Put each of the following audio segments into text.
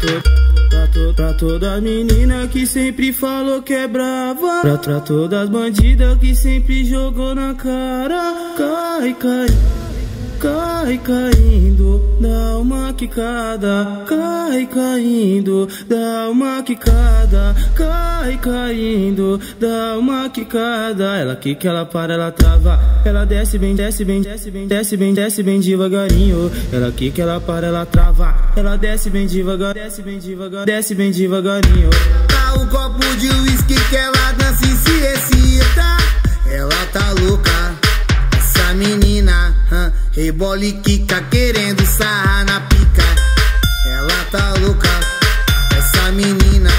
Pra to, pra to, pra to, pra toda menina que sempre falou que é brava. Pra, pra todas as bandidas que sempre jogou na cara. Cai, cai. Cai caindo, dá uma quicada. Cai caindo, dá uma quicada. Cai caindo, dá uma quicada. Ela quica, ela para, ela trava. Ela desce bem, desce bem, desce bem, desce bem, desce bem devagarinho. Ela quica, ela para, ela trava. Ela desce bem devagar, desce bem devagar, desce bem devagarinho. Tá o copo de uísque que ela dança e se excita. Ela tá louca. Hum, rebola e quica querendo sarrar na pica. Ela tá louca, essa menina.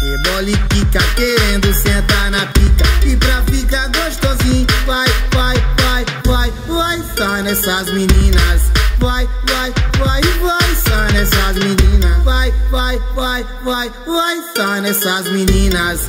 Rebola e quica querendo sentar na pica. E pra ficar gostosinho, vai, vai, vai, vai, vai, sai nessas meninas. Vai, vai, vai, vai, sai nessas meninas. Vai, vai, vai, vai, vai, sai nessas meninas.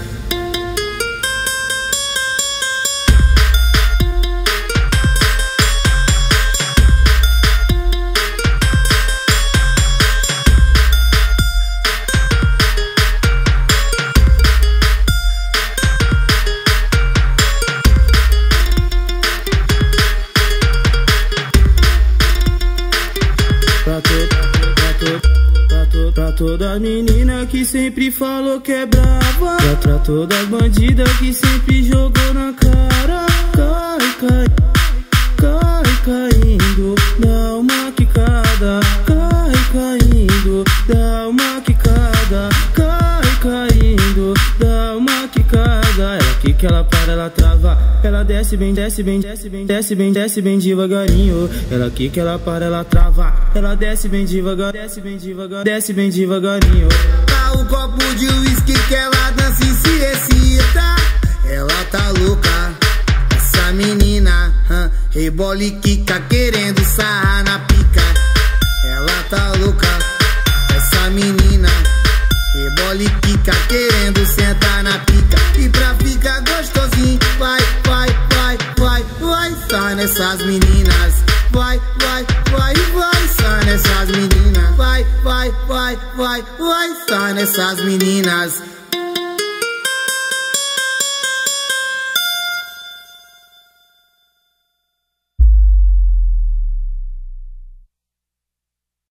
Toda menina que sempre falou que é brava. Pra, as bandidas que sempre jogou na cara. Quicada. Ela para, ela trava. Ela desce bem, desce bem, desce bem, desce bem, desce bem devagarinho. Ela quica, ela para, ela trava. Ela desce bem devagar, desce bem devagar, desce bem devagarinho. Tá o copo de uísque que ela dança e se excita. Ela tá louca, essa menina. Hum, rebola e quica querendo sarrar na pica. Ela tá louca, essa menina. Rebola e quica querendo sentar na pica. E pra vai, sai nessas meninas. Vai, vai, vai, vai, sai nessas meninas. Vai, vai, vai, vai, vai, sai nessas meninas.